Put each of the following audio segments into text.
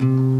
Mm-hmm.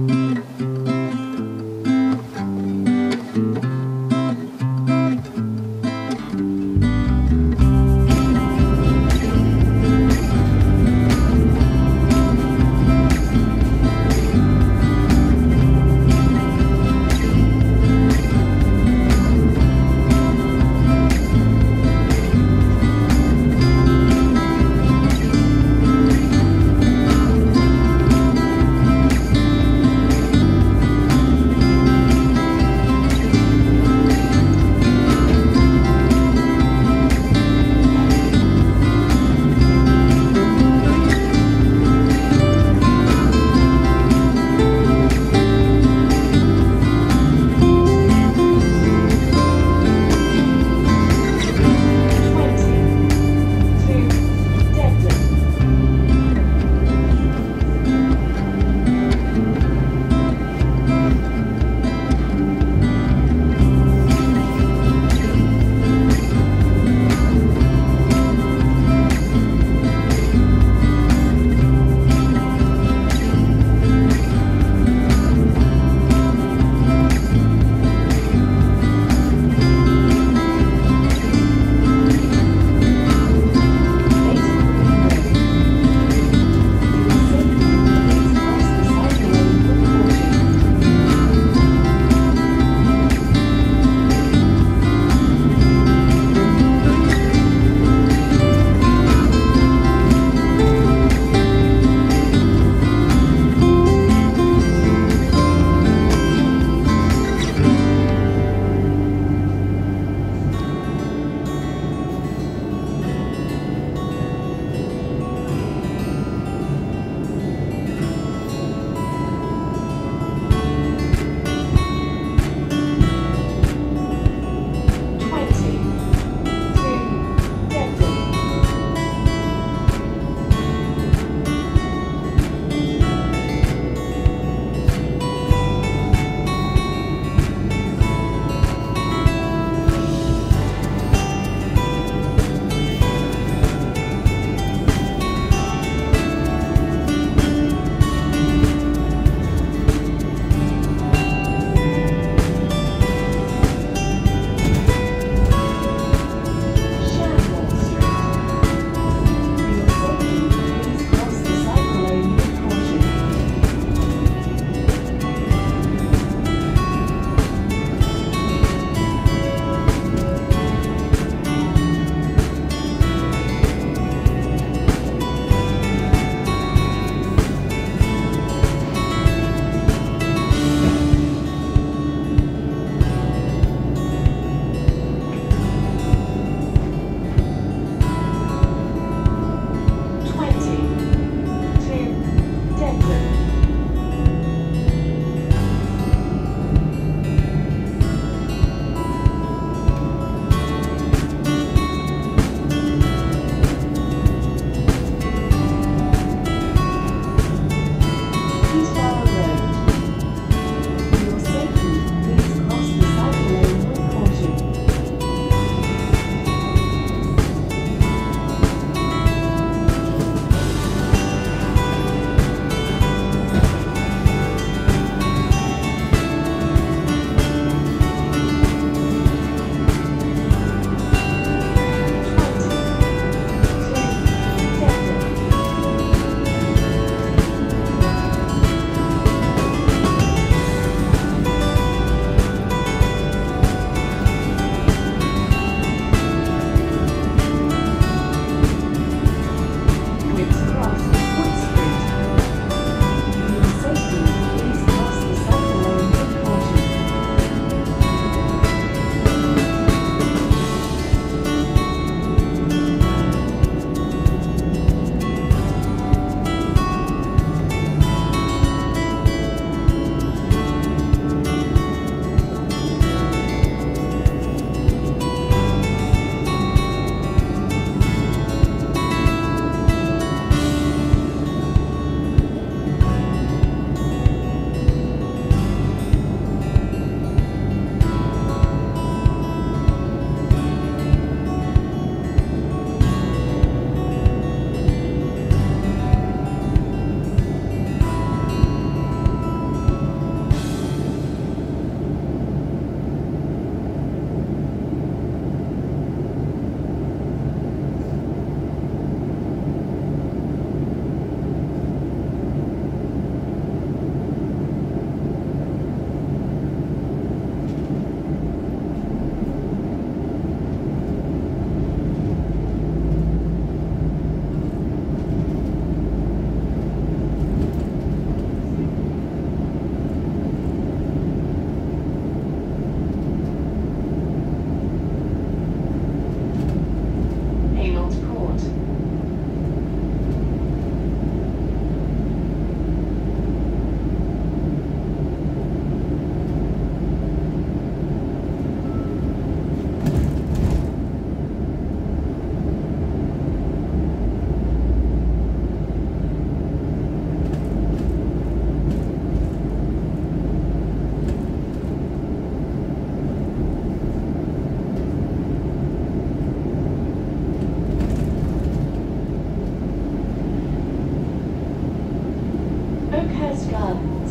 best job